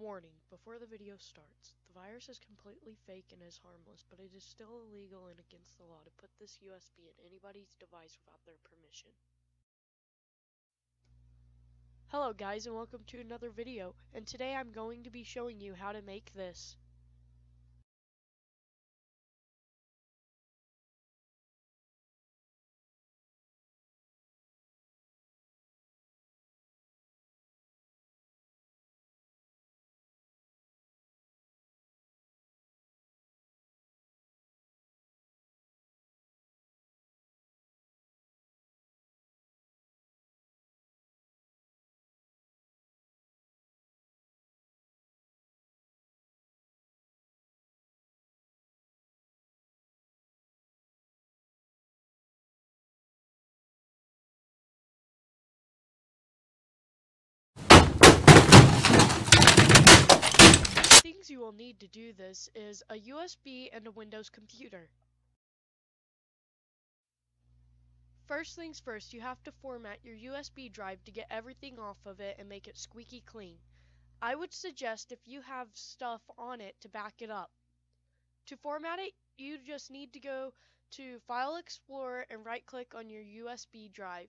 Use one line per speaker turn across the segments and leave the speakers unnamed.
Warning, before the video starts, the virus is completely fake and is harmless, but it is still illegal and against the law to put this USB in anybody's device without their permission. Hello guys and welcome to another video, and today I'm going to be showing you how to make this. You will need to do this is a USB and a Windows computer. First things first, you have to format your USB drive to get everything off of it and make it squeaky clean. I would suggest if you have stuff on it to back it up. To format it, you just need to go to File Explorer and right click on your USB drive.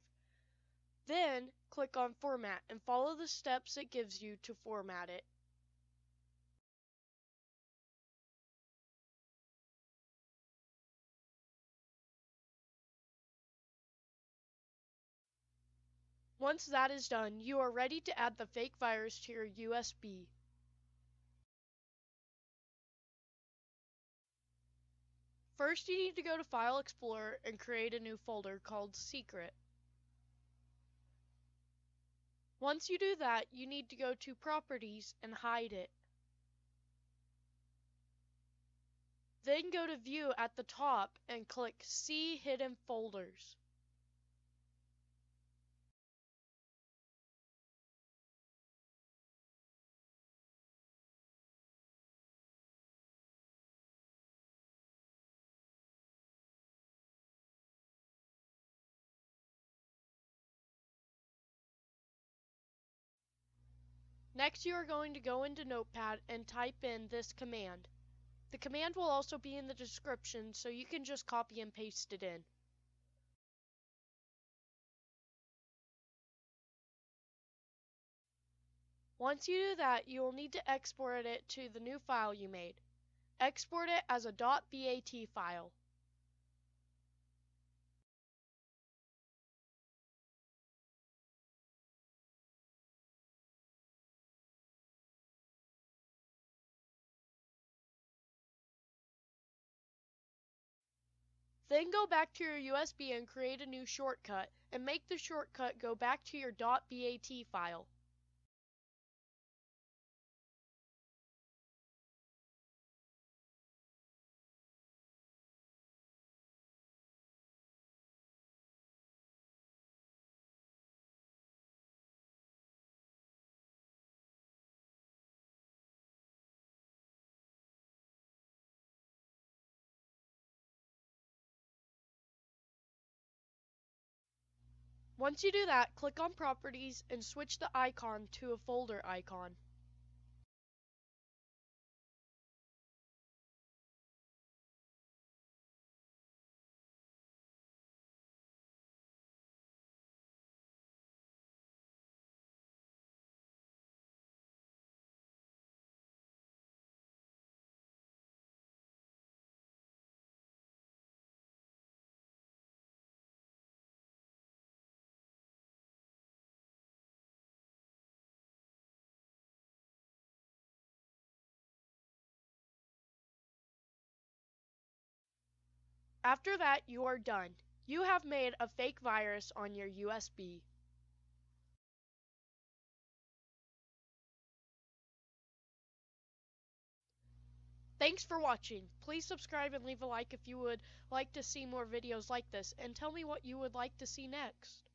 Then click on Format and follow the steps it gives you to format it. Once that is done, you are ready to add the fake virus to your USB. First, you need to go to File Explorer and create a new folder called Secret. Once you do that, you need to go to Properties and hide it. Then go to View at the top and click See Hidden Folders. Next you are going to go into Notepad and type in this command. The command will also be in the description so you can just copy and paste it in. Once you do that, you will need to export it to the new file you made. Export it as a .bat file. Then go back to your USB and create a new shortcut, and make the shortcut go back to your .bat file. Once you do that, click on Properties and switch the icon to a folder icon. After that, you are done. You have made a fake virus on your USB. Thanks for watching. Please subscribe and leave a like if you would like to see more videos like this, and tell me what you would like to see next.